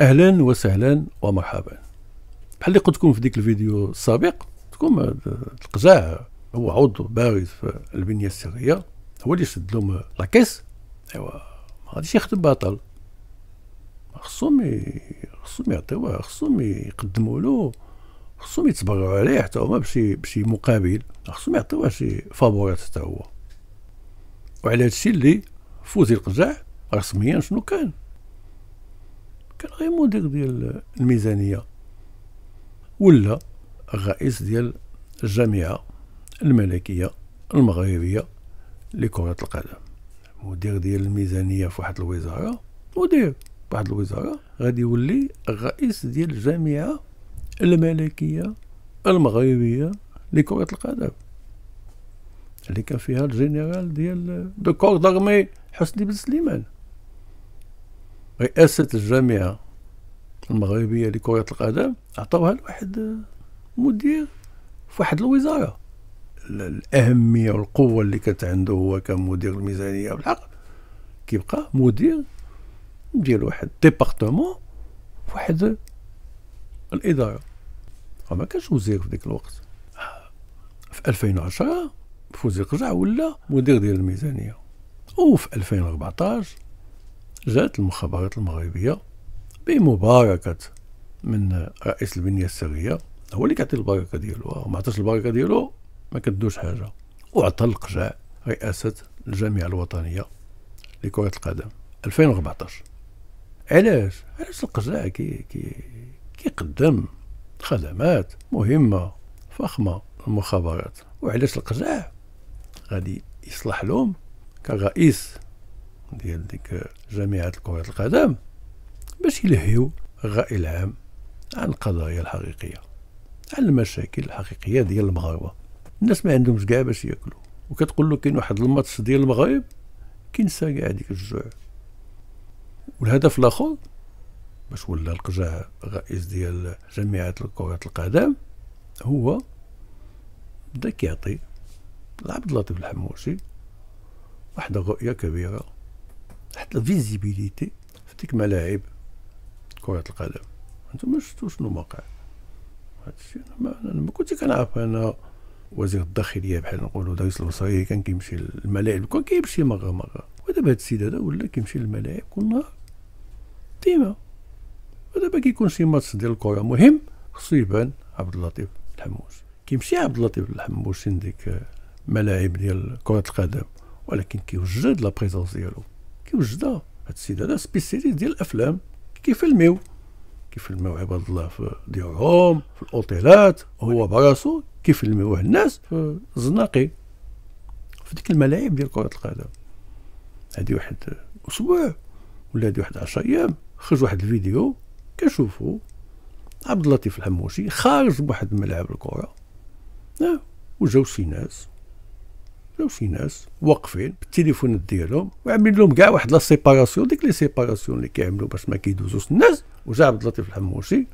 أهلا وسهلا ومرحبا. بحال اللي قلت لكم في ديك الفيديو السابق تكون القزاع هو عضو بارز في البنية السرية هو اللي شد لهم لاكيس أيوا ما غاديش يخدم باطل. خصهم خصهم يعطيوه خصهم يقدموا له خصهم يتبرعوا عليه حتى هما بشي بشي مقابل. خصهم يعطيوه شي فابورات حتى هو. وعلى هادشي اللي فوزي القزاع رسميا شنو كان؟ كان غير مدير ديال الميزانية ولا الرئيس ديال الجامعة الملكية المغربية لكرة القدم. مدير ديال الميزانية في واحد الوزارة مدير واحد الوزارة غادي يولي الرئيس ديال الجامعة الملكية المغربية لكرة القدم. اللي كان فيها الجنرال ديال de corps d'armée حسني بن سليمان. رئاسة الجامعة المغربية لكرة القدم عطاوها لواحد مدير في واحد الوزارة. الأهمية والقوة اللي كانت عنده هو كمدير الميزانية بالحق كيبقى مدير ديال واحد département واحد الإدارة. وما كانش وزير في ذاك الوقت. في 2010 فوزي قجع ولا مدير ديال الميزانية. وفي 2014 جاءت المخابرات المغربية بمباركة من رئيس البنية السرية هو اللي كيعطي البركة ديالو. وما عطاش البركة ديالو ما كدوش حاجة. وعطى القجاع رئاسة الجامعة الوطنية لكرة القدم 2014 علاش؟ علاش القجاع كي كي كيقدم خدمات مهمة فخمة المخابرات وعلاش القجاع غادي يصلح لهم كرئيس ديال ديك جامعة كرة القدم باش يلهيو الرأي العام عن القضايا الحقيقية عن المشاكل الحقيقية ديال المغاربة. الناس ما عندهمش كاع باش ياكلوا. وكتقول له كاين واحد الماتش ديال المغرب كينسى كاع ديك الجوع. والهدف الآخر باش ولا القجاع الرئيس ديال جامعة كرة القدم هو بدا كيعطي لعبد اللطيف الحموشي واحد الرؤية كبيرة واحد الفيزيبيليتي في ديك ملاعب كرة القدم. أنتم شفتوا شنو وقع هادشي أنا ما, ما كنت كنعرف. أنا وزير الداخلية بحال نقولوا رئيس الوصيه كان كيمشي للملاعب. كان كيمشي مرة مرة. ودابا هاد السيد هذا ولا كيمشي للملاعب كل نهار. ديما. ودابا كيكون شي ماتش ديال الكرة. مهم. خصو يبان عبد اللطيف الحموشي. كيمشي عبد اللطيف الحموشي ديك ملاعب ديال كرة القدم. ولكن كيوجد la présence ديالو. كيوجدها هاد السيد هذا spécialiste ديال الأفلام. كيفلميو كيفلميو عباد الله في ديورهم في الأوتيلات هو براسو كيفلميوه الناس في الزناقي في ديك الملاعب ديال كرة القدم. هادي واحد أسبوع ولا هادي واحد 10 أيام خرج واحد الفيديو كنشوفو. عبد اللطيف الحموشي خارج بواحد الملعب الكرة. وجاو شي ناس. جاو شي ناس واقفين بالتليفونات ديالهم وعاملين لهم كاع واحد la séparation ديك les séparations اللي كيعملوا باش ما كيدوزوش الناس وجا عبد اللطيف الحموشي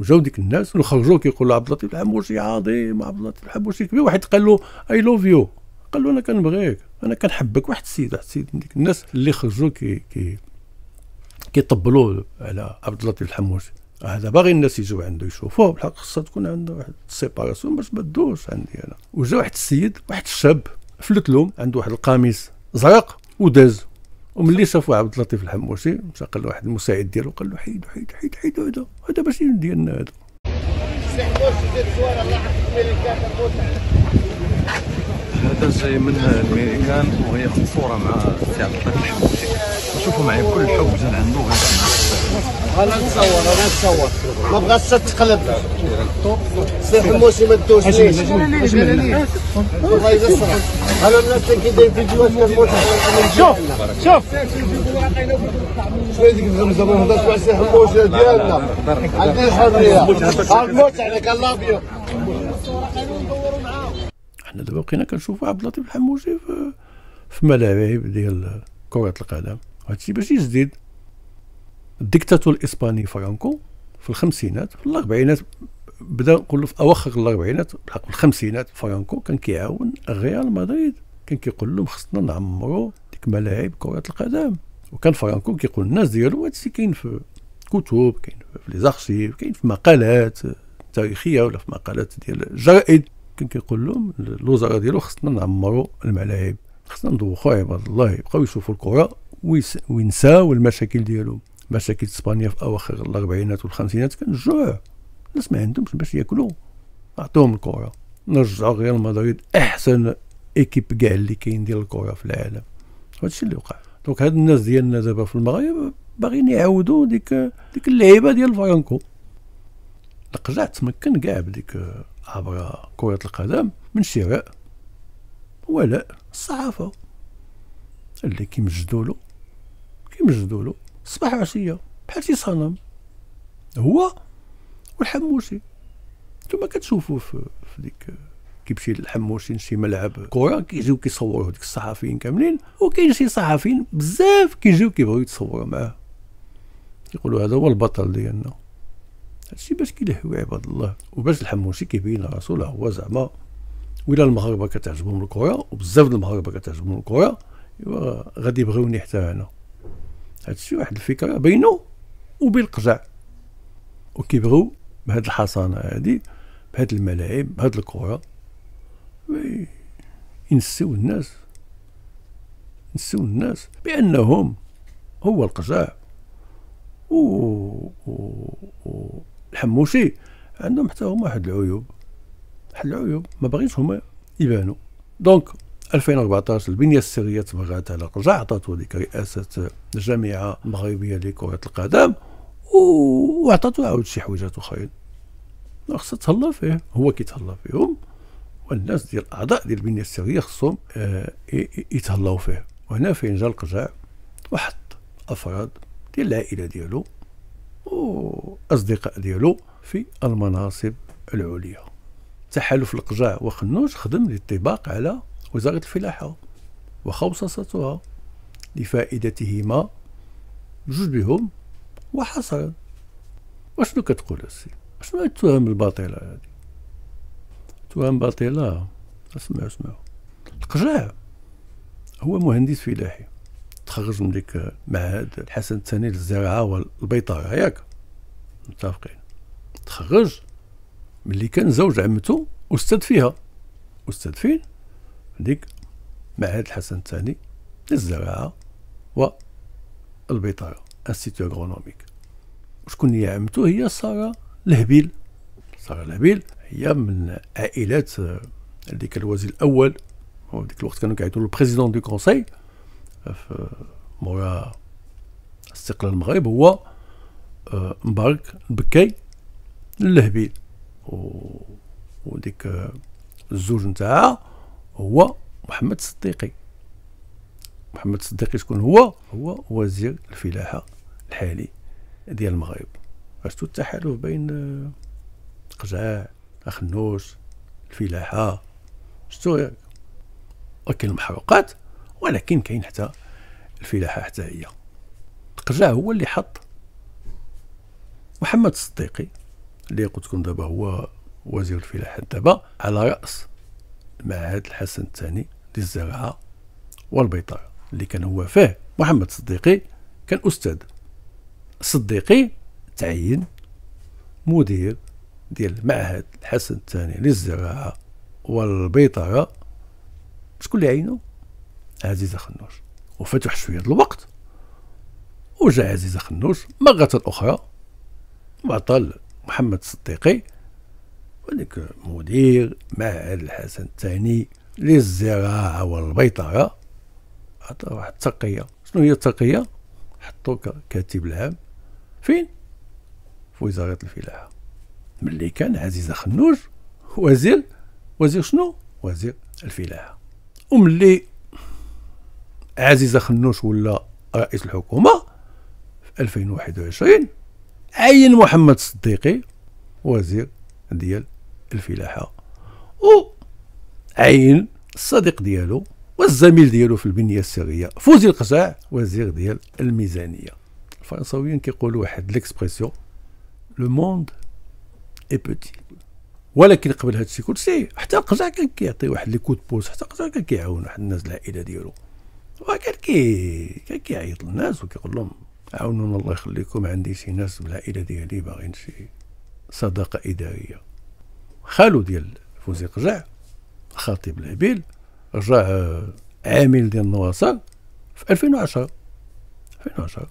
وجاو ديك الناس وخرجوا كيقولوا عبد اللطيف الحموشي عظيم عبد اللطيف الحموشي كبير واحد قال له I love you قال له أنا كنبغيك أنا كنحبك واحد السيد واحد السيد من ديك الناس اللي خرجوا كي كي كيطبلوا على عبد اللطيف الحموشي. هذا باغي الناس يجوا عنده يشوفوه بالحق خصها تكون عنده واحد ال séparation باش ما تدوش عندي أنا. وجا واحد السيد واحد الشاب فلت لهم عنده واحد القميص زرق وداز. وملي شافوا عبد اللطيف الحموشي مشى قال له واحد المساعد ديالو قال له حيد حيد حيد حيد هذا هذا ماشي ديالنا هذا. هذا جاي من الميريكان وهي ياخذ صوره مع سي عبد اللطيف الحموسي شوفوا معايا كل حب جا عنده أنا نتصور أنا نتصور. ما بغاتش تقلب سي حموسي ما تدوشنيش الله يجسر أنا الناس اللي كيدير فيديوهات كنموت شوف شوف. شوية ديك الزمزم ما هضرش مع سي حموسي ديالنا. عندي الحريه غنموت عليك الله بيو. حنا دابا بقينا كنشوفوا عبد اللطيف الحموشي في ملاعب ديال كرة القدم. هادشي ماشي جديد. الديكتاتور الإسباني فرانكو في الخمسينات في الأربعينات بدأ نقول في أواخر الأربعينات بالحق الخمسينات فرانكو كان كيعاون الريال مدريد. كان كيقول لهم خصنا نعمروا ديك ملاعب كرة القدم. وكان فرانكو كيقول الناس ديالو هادشي كاين في كتب كاين في les archives كاين في مقالات تاريخية ولا في مقالات ديال الجرائد. كان كيقول لهم الوزراء ديالو خصنا نعمروا الملاعب خصنا ندوخوا عباد الله يبقاو يشوفوا الكرة وينساو المشاكل ديالهم. مشاكل اسبانيا في أواخر الأربعينات والخمسينات كان الجوع الناس ما عندهمش باش ياكلوا. عطوهم الكره نرجعوا ريال مدريد. أحسن équipe كاع اللي كاين ديال الكره في العالم. هادشي اللي وقع. donc هاد الناس ديالنا دابا في المغرب باغيين يعاودوا ديك ديك اللعيبة ديال فرانكو. لقجع تمكن كاع بديك عبر كرة القدم من شراء ولاء الصحافة. اللي كيمجدوا له كيمجدوا له. صباح عشية بحال شي صنم. هو؟ والحموشي. نتوما كتشوفوا في, في ديك كيمشي الحموشي لشي ملعب كره كيجيو كيصوروا ديك الصحفيين كاملين وكاين شي صحفيين بزاف كيجيو كيبغيو يتصوروا معاه. يقولوا هذا هو البطل ديالنا. هادشي باش كيلهوا عباد الله وباش الحموشي كيبين راسو لا هو زعما. ولا المغاربه كتعجبهم الكره وبزاف المغاربه كتعجبهم الكره غادي يبغيوني حتى أنا. هادشي واحد الفكرة بينه وبين القجع وكيبغيو بهاد الحصانة هادي بهاد الملاعب بهاد الكرة ينسيو الناس ينسيو الناس بأنهم هو القجع و, و... الحموشي عندهم حتى هما واحد العيوب واحد العيوب ما باغيش هما يبانوا دونك 2014 البنية السرية تبغات على قرجع عطاتو ديك رئاسة الجامعة المغربيه لكرة القدم وعطاتو عاود شي حويجات أخرين. خصها تهلا فيه هو كيتهلا فيهم والناس ديال الأعضاء ديال البنية السرية خصهم آه يتهلاو فيه. وهنا فين جا القجع وحط افراد ديال العائلة ديالو واصدقاء ديالو في المناصب العليا. تحالف القجاع وخنوش خدم الانطباق على وزارة الفلاحة وخصصتها لفائدتهما جوج بهم وحصرا. وشنو كتقول السي شنو هي التهم الباطلة هذه تهم باطلة اسمعوا اسمعوا القجاع هو مهندس فلاحي تخرج من ديك معهد الحسن الثاني للزراعة والبيطرة ياك متفقين. تخرج ملي كان زوج عمته أستاذ فيها. أستاذ فين؟ ديك معهد الحسن الثاني للزراعة والبيطرة institut agronomique وشكون هي عمته هي سارة الهبيل. سارة الهبيل هي من عائلات اللي كان الوزير الأول هو ديك الوقت كانوا كيعيطوا له président du conseil في مورا استقلال المغرب هو آه، مبارك البكاي الهبيل و... وديك آه، الزوج نتاعها هو محمد الصديقي. محمد الصديقي شكون هو؟ هو وزير الفلاحة الحالي ديال المغرب. شفتو التحالف بين آه، قجاع اخنوش الفلاحة شفتو وكاين المحروقات ولكن كاين حتى الفلاحة حتى هي. القجاع هو اللي حط محمد الصديقي اللي قلت لكم دابا هو وزير الفلاحة دابا على رأس معهد الحسن الثاني للزراعة والبيطرة اللي كان هو فيه محمد الصديقي كان أستاذ. الصديقي تعين مدير ديال معهد الحسن الثاني للزراعة والبيطرة. شكون اللي عينو؟ عزيزة خنوش. وفتح شوية الوقت وجاء عزيزة خنوش مرة أخرى وعطى محمد الصديقي ولك مدير معهد الحسن الثاني للزراعة والبيطرة عطى واحد الترقية شنو هي الترقية؟ حطو كاتب العام فين؟ في وزارة الفلاحة ملي كان عزيزة خنوش وزير وزير شنو؟ وزير الفلاحة وملي عزيزة خنوش ولا رئيس الحكومة في 2021 عين محمد الصديقي وزير ديال الفلاحة. و عين الصديق ديالو والزميل ديالو في البنية السرية فوزي لقجع وزير ديال الميزانية. الفرنساويين كيقولوا واحد l'expression le monde est petit ولكن قبل هادشي كلشي حتى لقجع كان كيعطي واحد les coups de pouce حتى لقجع كان كيعاون واحد الناس العائله ديالو. وكان كي كان كيعيط للناس وكيقول لهم عاونونا الله يخليكم عندي شي ناس من العائله ديالي باغيين شي صداقة إدارية. خالو ديال فوزي قجع خطيب الهبيل رجع عامل ديال النواصر في 2010 2010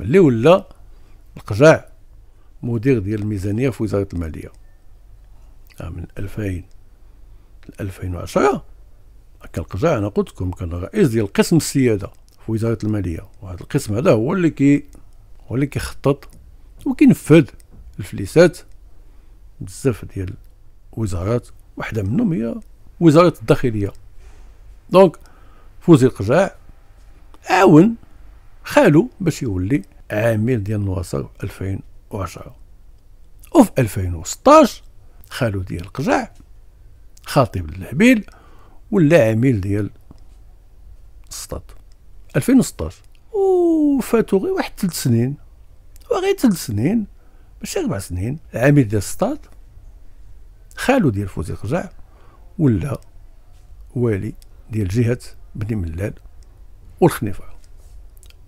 ملي ولا القجع مدير ديال الميزانية في وزارة المالية. من 2000 ل 2010 كان القجع أنا قلت لكم كان رئيس ديال قسم السيادة في وزارة المالية. وهذا القسم هذا هو اللي كي هو اللي كيخطط وكينفذ الفليسات. بزاف ديال وزارات واحدة منهم هي وزارة الداخلية. دونك فوزي القجاع عاون خالو باش يولي عامل ديال نواصر 2010 وفي 2016 خالو ديال القجاع خاطب الهبيل ولا عامل ديال السطات 2016 وفاتو غير واحد ثلاث سنين. وغير ثلاث سنين ماشي أربع سنين عامل ديال السطات خالو ديال فوزي القجاع ولا والي ديال جهة بني ملال والخنيفة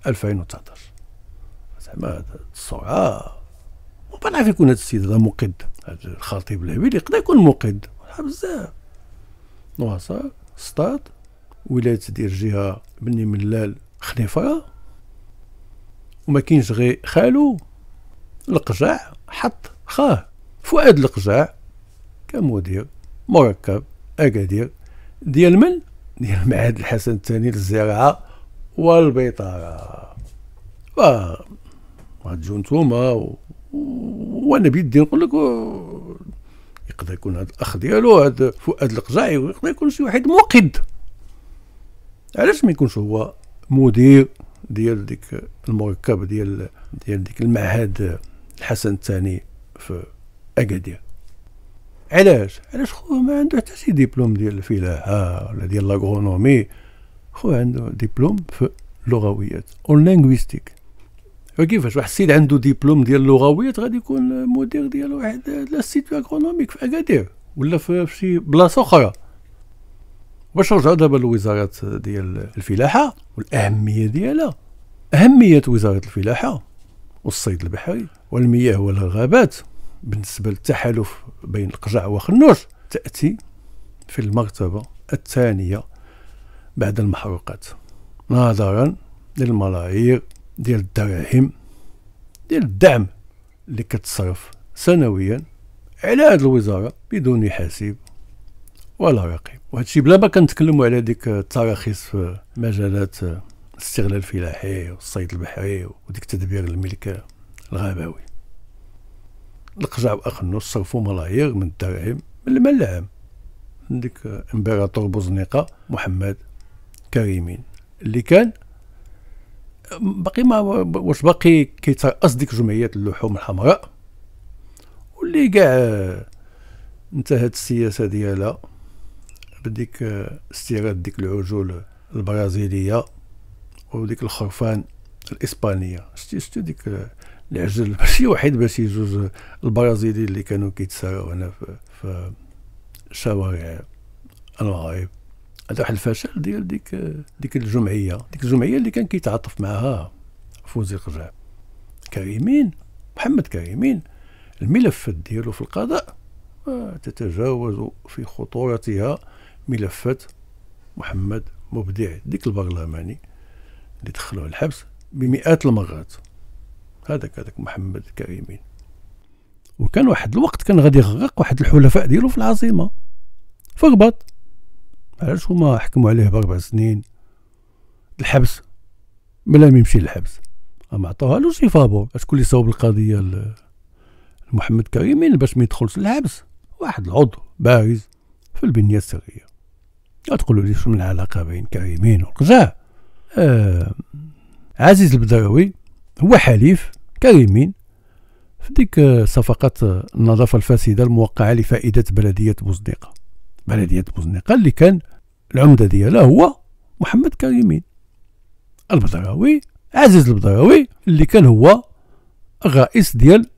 2019 زعما هذا السرعة وبنعرف يكون هذا السيد هذا مقد. هذا الخطيب الهبيل يقدر يكون مقد. بزاف. نواصر سطات ولاية ديال الجهة بني ملال خنيفرة وما كاينش غير خالو. القجاع. حط. خاه. فؤاد القجاع. كمدير مركب أكادير ديال من؟ ديال معهد الحسن الثاني للزراعة والبيطرة غتجو نتوما و... وأنا بيدي نقول لك يقدر يكون هذا الأخ ديالو هذا فؤاد القجاعي ويقدر يكون شي واحد موقد. علاش ما يكونش هو مدير ديال ديك المركب ديال ديال ديك المعهد الحسن الثاني في أكادير؟ علاش؟ علاش خويا ما عنده حتى شي ديبلوم ديال الفلاحة ولا ديال لاغرونومي خويا عنده ديبلوم في اللغويات أو linguistique كيفاش؟ واحد السيد عنده ديبلوم ديال اللغويات غادي يكون مدير ديال واحد l'institut agronomique في أكادير ولا في شي بلاصة أخرى. باش نرجعو دابا لوزارة ديال الفلاحة والأهمية ديالها. أهمية وزارة الفلاحة والصيد البحري والمياه والغابات. بالنسبة للتحالف بين لقجع وأخنوش تأتي في المرتبة الثانية بعد المحروقات نظرا للملايير ديال الدراهم ديال الدعم اللي كتصرف سنويا على هذه الوزارة بدون حاسب ولا رقيب. وهذا الشيء بلا ما كنتكلموا على ديك التراخيص في مجالات الاستغلال الفلاحي والصيد البحري وديك تدبير الملك الغابوي. القجع واخنوس صرفوا ملايير من الدراهم من المال العام عندك إمبراطور بوزنيقة محمد كريمين اللي كان باقي ما واش باقي كيترأس ديك جمعية اللحوم الحمراء؟ واللي كاع انتهت السياسة ديالها بديك استيراد ديك العجول البرازيلية وديك الخرفان الإسبانية. شتي شتي ديك العجل ماشي واحد ماشي جوج البرازيلي اللي كانوا كيتساراو هنا في, في شوارع المغرب هذا واحد الفشل ديال ديك ديك الجمعية. ديك الجمعية اللي كان كيتعاطف معها فوزي القجع كريمين محمد كريمين الملفات ديالو في القضاء. تتجاوز في خطورتها ملفات محمد مبدع ديك البرلماني اللي دخلوه الحبس بمئات المرات. هذاك هذاك محمد كريمين وكان واحد الوقت كان غادي يغرق واحد الحلفاء ديالو في العاصمة. الرباط علاش هما حكموا عليه بأربع سنين؟ الحبس. بلا ما يمشي للحبس ما عطوها له شي فابور شكون اللي صوب القضية لمحمد كريمين باش ما يدخلش للحبس واحد العضو بارز في البنية السرية. تقولوا لي شنو العلاقة بين كريمين والقجاع آه عزيز البدراوي. هو حليف كريمين. في ديك صفقات النظافة الفاسدة الموقعة لفائدة بلدية بوزنيقة. بلدية بوزنيقة اللي كان العمدة ديالها هو محمد كريمين. البدراوي عزيز البدراوي اللي كان هو الرئيس ديال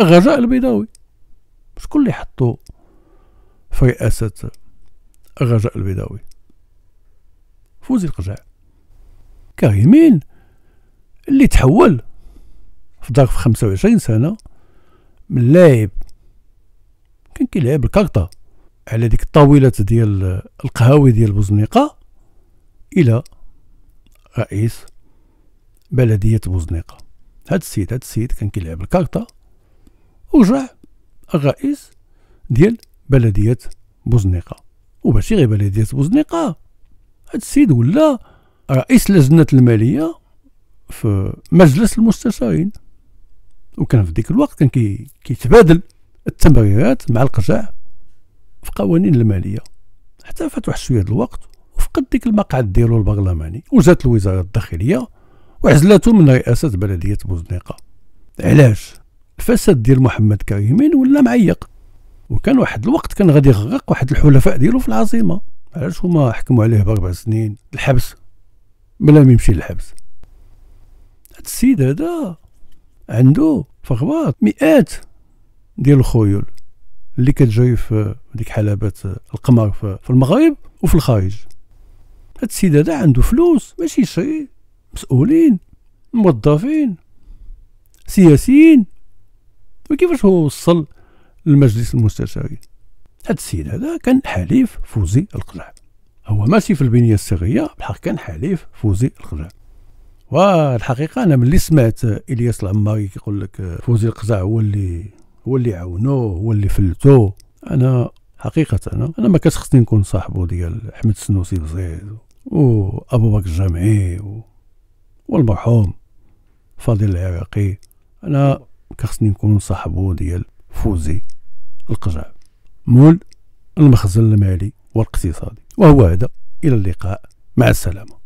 الرجاء البيضاوي. شكون اللي حطو في رئاسة الرجاء البيضاوي. فوزي القجاع كريمين. اللي تحول في ظرف 25 سنة من لاعب كان كيلعب الكارطة على ديك الطاولات ديال القهاوي ديال بوزنيقة إلى رئيس بلدية بوزنيقة. هاد السيد هاد السيد كان كيلعب الكارطة ورجع الرئيس ديال بلدية بوزنيقة. وماشي غير بلدية بوزنيقة هاد السيد ولا رئيس لجنة المالية في مجلس المستشارين. وكان في ديك الوقت كان كي كيتبادل التمريرات مع القجع في قوانين المالية. حتى فات واحد شوية الوقت وفقد ديك المقعد ديالو البرلماني وجات الوزارة الداخلية وعزلته من رئاسة بلدية بوزنيقة. علاش؟ الفساد ديال محمد كريمين ولا معيق؟ وكان واحد الوقت كان غادي يغرق واحد الحلفاء ديالو في العاصمة. علاش هما حكموا عليه بأربع سنين؟ الحبس. بلا ما يمشي للحبس. هاد السيد هذا عنده في الرباط مئات ديال الخيول اللي كتجري في ديك حلبات القمر في المغرب وفي الخارج. هاد السيد هذا عنده فلوس ماشي شي مسؤولين موظفين سياسيين. وكيفاش هو وصل للمجلس المستشاري؟ هاد السيد هذا كان حليف فوزي القزع هو ماشي في البنية السرية بحق كان حليف فوزي القزع والحقيقة أنا ملي سمعت إلياس العماري كيقول لك فوزي القزع هو اللي هو اللي عاونو هو اللي فلتو أنا حقيقة أنا أنا ما كانش خصني نكون صاحبه ديال أحمد السنوسي بزيد وابو بكر الجامعي و... والمرحوم فاضل العراقي. أنا كخصني نكون صاحبه ديال فوزي القجع مول المخزن المالي والإقتصادي. وهو هذا إلى اللقاء. مع السلامة.